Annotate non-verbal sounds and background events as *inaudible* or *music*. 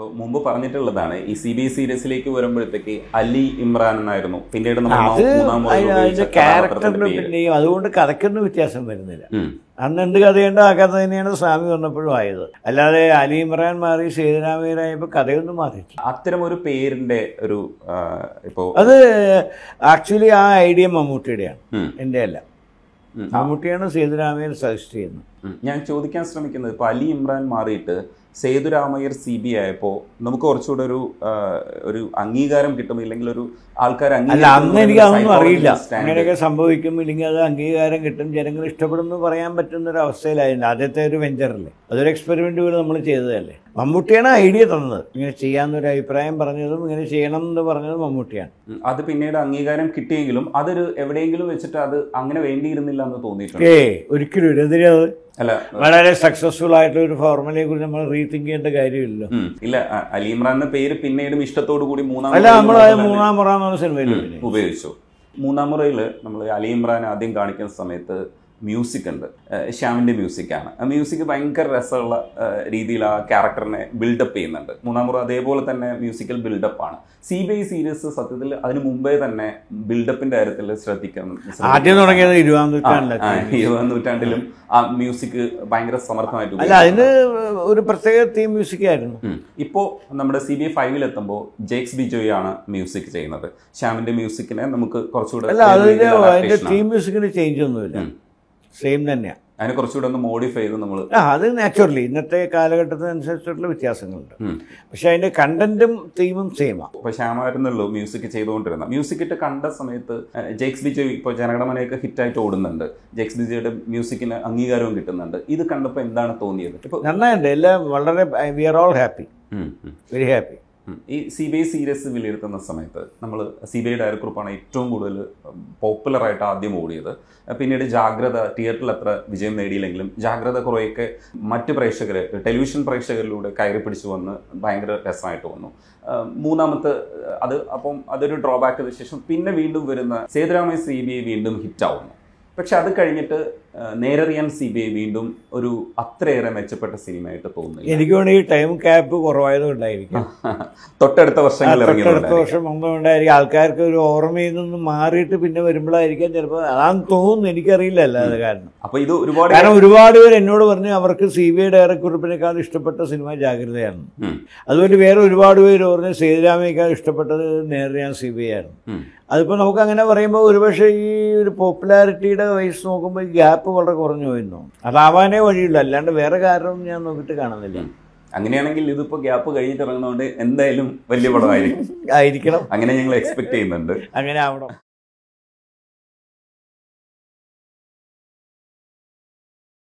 അപ്പോൾ മുമ്പ് പറഞ്ഞിട്ടുള്ളതാണ് ഈ സി ബി സീരീസിലേക്ക് വരുമ്പോഴത്തേക്ക് അലി ഇമ്രാൻ എന്നായിരുന്നു. പിന്നീട് അത് ക്യാരക്ടറിന് പിന്നെയും അതുകൊണ്ട് കഥയ്ക്കൊന്നും വ്യത്യാസം വരുന്നില്ല. അന്ന് എന്ത് കഥയുണ്ടോ ആ കഥ തന്നെയാണ് സ്വാമി വന്നപ്പോഴും ആയത്. അല്ലാതെ അലി ഇമ്രാൻ മാറി സേതുരാമയ്യരായപ്പോൾ കഥയൊന്നും മാറിയിട്ടില്ല. അത്തരം ഒരു പേരിന്റെ ഒരു ഇപ്പോൾ ഇപ്പോ അത് ആക്ച്വലി ആ ഐഡിയ മമ്മൂട്ടിയുടെയാണ്. എന്റെ അല്ല. മമ്മൂട്ടിയാണ് സേതുരാമയ്യർ സജസ്റ്റ് ചെയ്യുന്നത്. ഞാൻ ചോദിക്കാൻ ശ്രമിക്കുന്നത് ഇപ്പൊ അലി ഇമ്രാൻ മാറിയിട്ട് സേതുരാമയ്യർ സി ബി ആയപ്പോ നമുക്ക് കുറച്ചുകൂടെ ഒരു ഒരു അംഗീകാരം കിട്ടും ഇല്ലെങ്കിൽ ഒരു ആൾക്കാർ അല്ല അന്ന് എനിക്ക് അതൊന്നും അറിയില്ല. അങ്ങനെയൊക്കെ സംഭവിക്കും ഇല്ലെങ്കിൽ അത് അംഗീകാരം കിട്ടും. ജനങ്ങൾ ഇഷ്ടപ്പെടുന്നു പറയാൻ പറ്റുന്ന ഒരു അവസ്ഥയിലായില്ല ആദ്യത്തെ ഒരു വെഞ്ചറല്ലേ അതൊരു എക്സ്പെരിമെന്റ് പോലെ നമ്മൾ ചെയ്തതല്ലേ. മമ്മൂട്ടിയാണ് ഐഡിയ തന്നത്. ഇങ്ങനെ ചെയ്യാമെന്നൊരു അഭിപ്രായം പറഞ്ഞതും ഇങ്ങനെ ചെയ്യണം എന്ന് പറഞ്ഞതും മമ്മൂട്ടിയാണ്. അത് പിന്നീട് അംഗീകാരം കിട്ടിയെങ്കിലും അതൊരു എവിടെയെങ്കിലും വെച്ചിട്ട് അത് അങ്ങനെ വേണ്ടിയിരുന്നില്ല എന്ന് തോന്നിയിട്ടുണ്ട്? ഏ ഒരിക്കലും എതിരെ എന്തിനാ അത്? വളരെ സക്സസ്ഫുൾ ആയിട്ടുള്ള ഒരു ഫോർമുലയെ കുറിച്ച് നമ്മൾ റീതിങ്ക് ചെയ്യേണ്ട കാര്യമില്ലല്ലോ. ഇല്ല അ- അലി ഇമ്രാൻ എന്ന പേര് പിന്നീടും ഇഷ്ടത്തോടു കൂടി മൂന്നാം അല്ല നമ്മൾ മൂന്നാം മുറ സിനിമയിൽ ഉപയോഗിച്ചു. മൂന്നാം മുറയിൽ നമ്മൾ അലി ഇമ്രാൻ ആദ്യം കാണിക്കുന്ന സമയത്ത് മ്യൂസിക് ഉണ്ട്. ശ്യാമിന്റെ മ്യൂസിക്കാണ് ആ മ്യൂസിക് ഭയങ്കര രസമുള്ള രീതിയിൽ ആ ക്യാരക്ടറിനെ ബിൽഡപ്പ് ചെയ്യുന്നുണ്ട്. മൂന്നാം മുറ അതേപോലെ തന്നെ മ്യൂസിക്കൽ ബിൽഡപ്പ് ആണ്. സി ബി ഐ സീരീസ് സത്യത്തിൽ അതിന് മുമ്പേ തന്നെ ബിൽഡപ്പിന്റെ കാര്യത്തിൽ ശ്രദ്ധിക്കണം ആദ്യം തുടങ്ങിയത് ഇരുപതാം നൂറ്റാണ്ടിലും ഇരുപതാം നൂറ്റാണ്ടിലും ആ മ്യൂസിക് ഭയങ്കര സമർത്ഥമായിട്ട് അല്ല അതിന് ഒരു പ്രത്യേക തീം മ്യൂസിക് ആയിരുന്നു. ഇപ്പോൾ ഇപ്പോ നമ്മുടെ സി ബി ഐ ഫൈവിൽ എത്തുമ്പോൾ ജേക്സ് ബിജോയ് ആണ് മ്യൂസിക് ചെയ്യുന്നത്. ശ്യാമിന്റെ മ്യൂസിക്കിനെ നമുക്ക് കുറച്ചുകൂടെ അല്ല അതിന്റെ അതിന്റെ. തീം മ്യൂസിക്കിന് ചേഞ്ച് ഒന്നുമില്ല. സെയിം തന്നെയാണ് അതിനെ കുറച്ചുകൂടെ ഒന്ന് മോഡിഫൈ ചെയ്ത് നമ്മൾ ആ അത് നാച്ചുറലി ഇന്നത്തെ കാലഘട്ടത്തിനനുസരിച്ചിട്ടുള്ള വ്യത്യാസങ്ങളുണ്ട്. പക്ഷെ അതിന്റെ കണ്ടന്റും തീമും സെയിമാണ് ഇപ്പൊ ശ്യാമായിരുന്നല്ലോ മ്യൂസിക് ചെയ്തുകൊണ്ടിരുന്ന. മ്യൂസിക് ഇട്ട് കണ്ട സമയത്ത് ജെക്സ് ബിജോ ഇപ്പോൾ ജനഗണമനയൊക്കെ ഹിറ്റായിട്ട് ഓടുന്നുണ്ട്. ജെക്സ് ബിജോയുടെ മ്യൂസിക്കിന് അംഗീകാരവും കിട്ടുന്നുണ്ട്. ഇത് കണ്ടപ്പോൾ എന്താണ് തോന്നിയത്? ഇപ്പൊ നന്നായിട്ടുണ്ട് എല്ലാം വളരെ we are all happy. Very happy. ഈ സി ബി ഐ സീരീസ് വിലയിരുത്തുന്ന സമയത്ത് നമ്മൾ സി ബി ഐ ഡയറക്ടർ ഗ്രൂപ്പാണ് ഏറ്റവും കൂടുതൽ പോപ്പുലറായിട്ട് ആദ്യം ഓടിയത്. പിന്നീട് ജാഗ്രത തിയേറ്ററിൽ അത്ര വിജയം നേടിയില്ലെങ്കിലും ജാഗ്രത കുറേയൊക്കെ മറ്റ് പ്രേക്ഷകർ ടെലിവിഷൻ പ്രേക്ഷകരിലൂടെ കയറി പിടിച്ചു വന്ന് ഭയങ്കര രസമായിട്ട് വന്നു. മൂന്നാമത്തെ അത് അപ്പം അതൊരു ഡ്രോബാക്കിന് ശേഷം പിന്നെ വീണ്ടും വരുന്ന സേതുരാമയ്യ സി ബി ഐ വീണ്ടും ഹിറ്റാവുന്നു പക്ഷെ അത് കഴിഞ്ഞിട്ട് നേരറിയാൻ സി ബി ഐ വീണ്ടും ഒരു അത്രയേറെ മെച്ചപ്പെട്ട സിനിമയായിട്ട് തോന്നുന്നു എനിക്ക് വേണ്ടി ടൈം ക്യാപ്പ് കുറവായതുകൊണ്ടായിരിക്കും *laughs* തൊട്ടടുത്ത വർഷങ്ങളിൽ തൊട്ടടുത്ത വർഷം വന്നുകൊണ്ടായിരിക്കും ആൾക്കാർക്ക് ഒരു ഓർമ്മയിൽ നിന്ന് മാറിയിട്ട് പിന്നെ വരുമ്പോഴായിരിക്കാം ചിലപ്പോൾ. അതാന്ന് തോന്നുന്നു. എനിക്കറിയില്ല അല്ലാതെ കാരണം. അപ്പൊ ഇത് ഒരുപാട് കാരണം ഒരുപാട് പേര് എന്നോട് പറഞ്ഞു അവർക്ക് സി ബി ഐ ഡയറക്ടർ കുറിപ്പിനേക്കാൾ ഇഷ്ടപ്പെട്ട സിനിമ ജാഗ്രതയാണ്. അതുപോലെ വേറെ ഒരുപാട് പേര് പറഞ്ഞു സേതുരാമയേക്കാൾ ഇഷ്ടപ്പെട്ടത് നേരറിയാൻ സി ബി ഐ ആണ്. അതിപ്പോൾ നമുക്ക് അങ്ങനെ പറയുമ്പോൾ ഒരുപക്ഷെ ഈ ഒരു പോപ്പുലാരിറ്റിയുടെ വയസ്സ് നോക്കുമ്പോൾ ഈ ഗ്യാപ്പ് വളരെ കുറഞ്ഞു പോയിരുന്നു. അതാവാനേ വഴിയുള്ളൂ. അല്ലാണ്ട് വേറെ കാരണം ഞാൻ നോക്കിയിട്ട് കാണുന്നില്ല. അങ്ങനെയാണെങ്കിൽ ഇതിപ്പോ ഗ്യാപ്പ് കഴിഞ്ഞിട്ട് ഇറങ്ങുന്നതുകൊണ്ട് എന്തായാലും വലിയ പടമായിരിക്കും. ആയിരിക്കണം. അങ്ങനെ ഞങ്ങൾ എക്സ്പെക്ട് ചെയ്യുന്നുണ്ട്. അങ്ങനെ ആവണം.